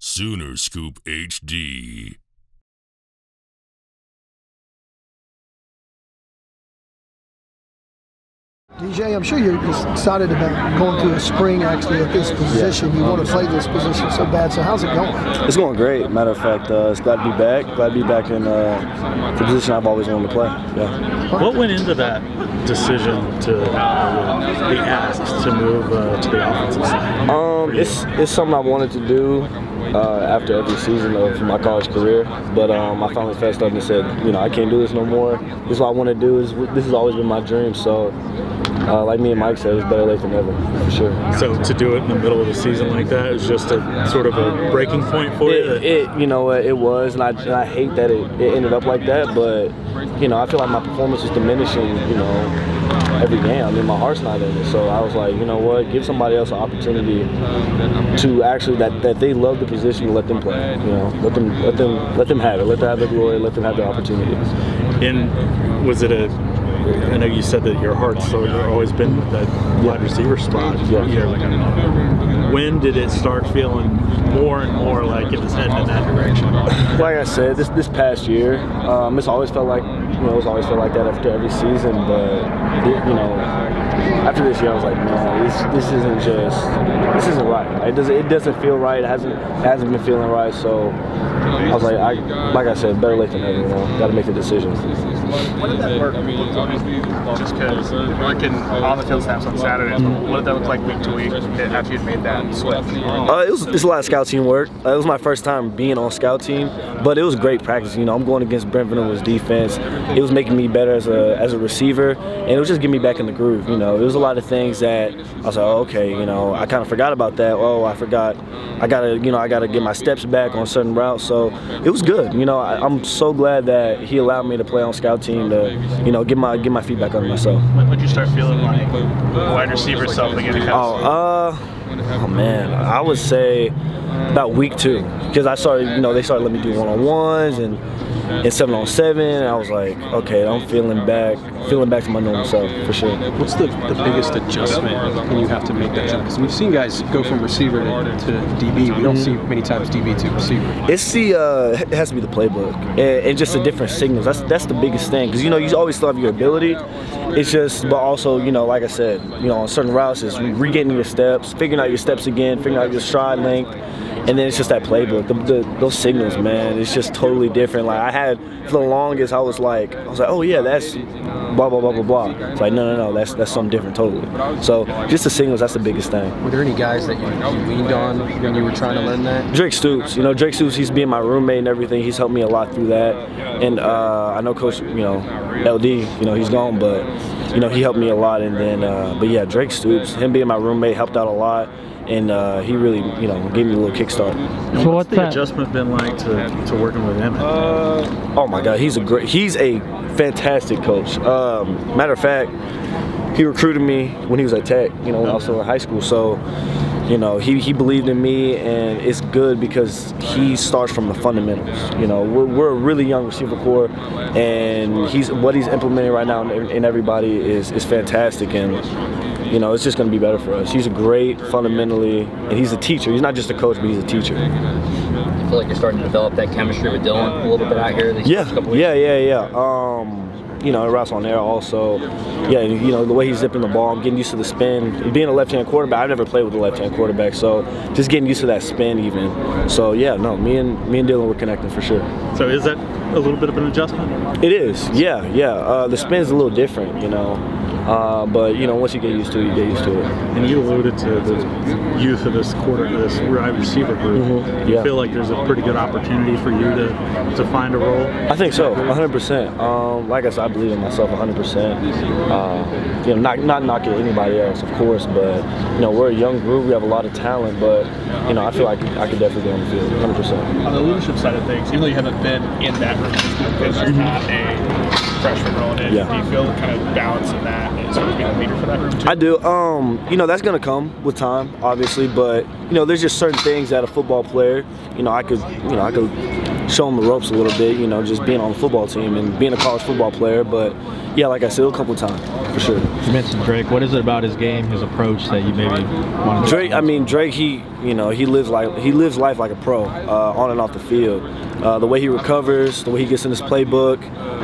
Sooner Scoop HD. DJ, I'm sure you're excited about going to a spring actually at this position. You want to play this position so bad. So how's it going? It's going great. Matter of fact, uh, it's glad to be back. Glad to be back in uh, the position I've always wanted to play. Yeah. What went into that decision to uh, be asked to move uh, to the offensive side? Um, it's it's something I wanted to do uh, after every season of my college career, but um, I finally fessed up and said, you know, I can't do this no more. This is what I want to do. Is this has always been my dream. So, uh, like me and Mike said, it's better late than never, for sure. So to do it in the middle of the season like that is just a sort of a breaking point for you. It, it you know, what, it was, and I, and I hate that it, it ended up like that. But you know, I feel like my performance is diminishing. You know, every game. I mean, my heart's not in it. So I was like, you know what? Give somebody else an opportunity to actually that, that they love the position. Let them play. You know, let them let them let them have it. Let them have the glory. Let them have the opportunity. And was it a I know you said that your heart's always been that wide receiver spot. Yeah. When did it start feeling more and more like it was heading in that direction? Like I said, this this past year, um, it's always felt like it's always felt like that after every season. But you know, after this year, I was like, no, this this isn't just this isn't right. It doesn't it doesn't feel right. It hasn't it hasn't been feeling right. So I was like, I like I said, better late than never. You know, got to make the decision. What did that work? look like? Just because working on the field snaps on Saturdays, what did that look like week to week after you'd made that switch? Uh, it was it's a lot of scout team work. Uh, it was my first time being on scout team, but it was great practice. You know, I'm going against Brent Venables defense. It was making me better as a as a receiver, and it was just getting me back in the groove. You know, it was a lot of things that I was like, oh, okay, you know, I kind of forgot about that. Oh, I forgot. I gotta, you know, I gotta get my steps back on certain routes. So it was good. You know, I, I'm so glad that he allowed me to play on scout team to, you know, get my get my feedback on myself. When did you start feeling like wide receiver again? Oh, uh, oh man, I would say about week two because I started, you know, they started letting me do one on ones and on seven. I was like, okay, I'm feeling back, feeling back to my normal self for sure. What's the, the biggest adjustment when you have to make that jump? Because we've seen guys go from receiver to, to DB. We don't see many times DB to receiver. It's the uh, it has to be the playbook and, and just the different signals. That's that's the biggest thing because you know you always still have your ability. It's just, but also you know, like I said, you know, on certain routes, it's regaining your steps, figuring out your steps again, figuring out your stride length. And then it's just that playbook, the, the, those signals, man. It's just totally different. Like I had for the longest, I was like, I was like, oh yeah, that's blah blah blah blah blah. It's like no no no, that's that's something different totally. So just the singles, that's the biggest thing. Were there any guys that you, you leaned on when you were trying to learn that? Drake Stoops, you know Drake Stoops, he's being my roommate and everything. He's helped me a lot through that. And uh, I know Coach, you know, LD, you know he's gone, but you know he helped me a lot. And then, uh, but yeah, Drake Stoops, him being my roommate helped out a lot and uh, he really, you know, gave me a little kickstart. So what's the that? adjustment been like to, to working with him? Uh, oh my God, he's a great, he's a fantastic coach. Um, matter of fact, he recruited me when he was at Tech, you know, also in high school. So, you know, he, he believed in me, and it's good because he starts from the fundamentals. You know, we're, we're a really young receiver corps, and he's what he's implementing right now in, in everybody is is fantastic, and you know, it's just going to be better for us. He's a great fundamentally, and he's a teacher. He's not just a coach, but he's a teacher. I feel like you're starting to develop that chemistry with Dillon a little bit out here. yeah, yeah, yeah, yeah. Um, you know, routes on air also. Yeah, you know, the way he's zipping the ball, I'm getting used to the spin. Being a left-hand quarterback, I've never played with a left-hand quarterback, so just getting used to that spin even. So yeah, no, me and me and Dillon were connecting for sure. So is that a little bit of an adjustment? It is, yeah, yeah. Uh, the spin's a little different, you know. Uh, but you know, once you get used to it, you get used to it. And you alluded to the youth of this quarter, this wide receiver group. Mm-hmm. You yeah. feel like there's a pretty good opportunity for you to to find a role? I think so, 100. Um, percent Like I said, I believe in myself 100. Uh, percent You know, not not knocking anybody else, of course, but you know, we're a young group. We have a lot of talent, but you know, I feel like I could definitely go on the field, 100. percent On the leadership side of things, even though you haven't been in that room because you're not a freshman rolling in. Yeah. Do you feel kind of balance in that and sort of being a leader for that room too? I do. Um, you know, that's gonna come with time, obviously, but you know, there's just certain things that a football player, you know, I could, you know, I could show him the ropes a little bit. You know, just being on the football team and being a college football player. But yeah, like I said, a couple times for sure. You mentioned Drake. What is it about his game, his approach that you maybe want to? Drake. I mean, Drake. He, you know, he lives like he lives life like a pro, uh, on and off the field. Uh, the way he recovers, the way he gets in his playbook,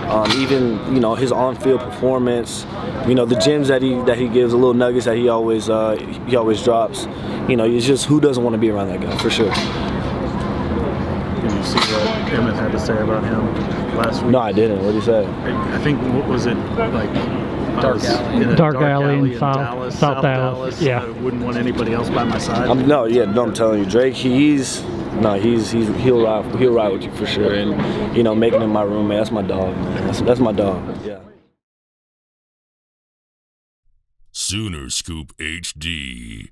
um, even you know his on-field performance. You know the gems that he that he gives, the little nuggets that he always uh, he always drops. You know, it's just who doesn't want to be around that guy for sure. Did you see what Emmett had to say about him last week? No, I didn't. What did he say? I think what was it like? Dark alley. in a Dark alley in in South- Dallas, South Dallas, yeah. I wouldn't want anybody else by my side. I'm, no, yeah, no, I'm telling you, Drake. He's no, he's he's he'll ride he'll ride with you for sure. And you know, making him my roommate, that's my dog. Man. That's that's my dog. Yeah. Sooner Scoop HD.